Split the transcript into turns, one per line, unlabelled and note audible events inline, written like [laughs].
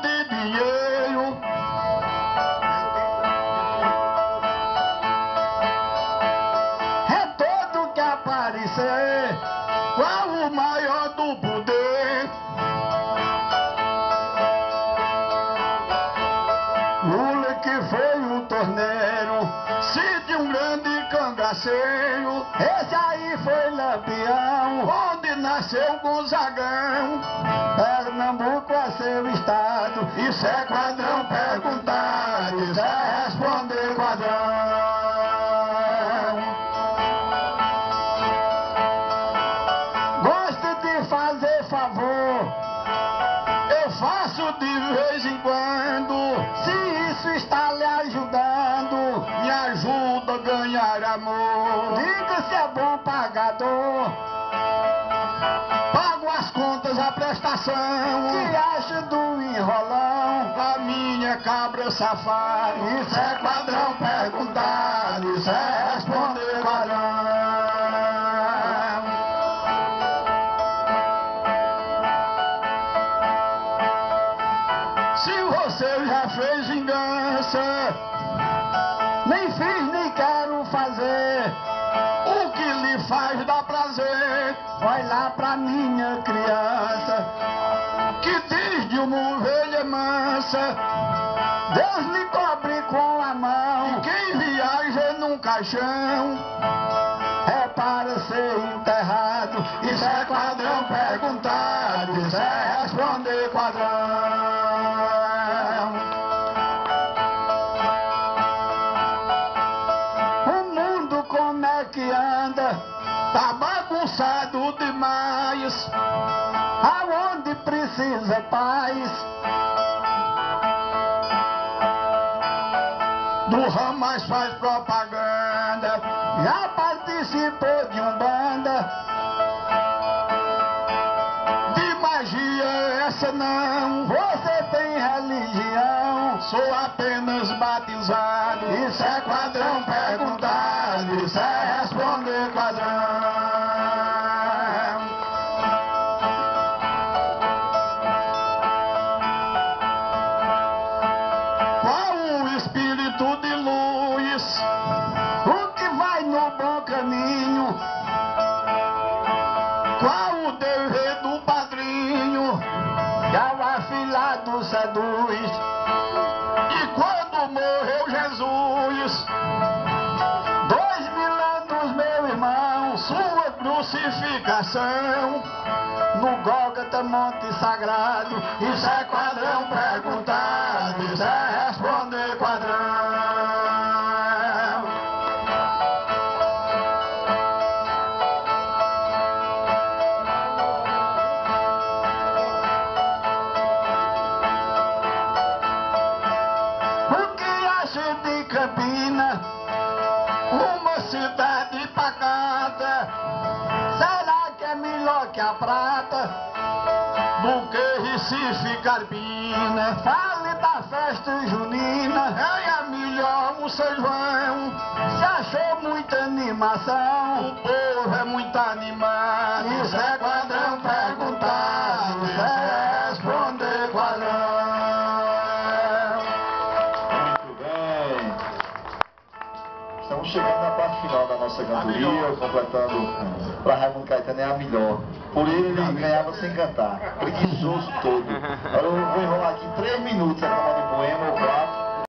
de dinheiro. É todo que aparecer, qual o maior do poder? Lula que foi um torneiro, se de um grande cangaceiro, esse aí foi lampião nasceu Gonzagão. Pernambuco é seu estado, isso é quadrão perguntar, isso é responder quadrão. Gosto de fazer favor, eu faço de vez em quando, se isso está lhe ajudando, me ajuda a ganhar amor. Diga se é bom pagador. A prestação. Que acha do enrolão? A minha cabra safada. Isso é quadrão perguntar, isso é responder quadrão. Se você já fez vingança, nem fiz nem quero fazer. O que lhe faz dá prazer. Olha lá pra minha criança, que diz de uma ovelha mansa. Deus lhe cobre com a mão. E quem viaja num caixão é para ser enterrado. Isso é quadrão perguntado, isso é responder quadrão. É que anda? Tá bagunçado demais. Aonde precisa paz? Do Ramais faz propaganda. Já participou de um banda. De magia essa não. Você tem religião. Sou apenas batizado. Isso é quadrão perguntado. Isso é bom caminho? Qual o dever do padrinho? Que ao afilhado seduz. E quando morreu Jesus? Dois mil anos, meu irmão, sua crucificação. No Gólgota, Monte Sagrado, isso é quadrão perguntado, que a prata? Do que Recife, Carpina? Fale da festa junina. É a melhor o São João. Se achou muita animação. O povo é muito animado. Isso é quadrão perguntar.
Chegando na parte final da nossa cantoria, completando para Raimundo Caetano é a melhor. Por ele ele ganhava sem cantar. Preguiçoso todo. Agora [laughs] eu vou enrolar aqui três minutos aqui na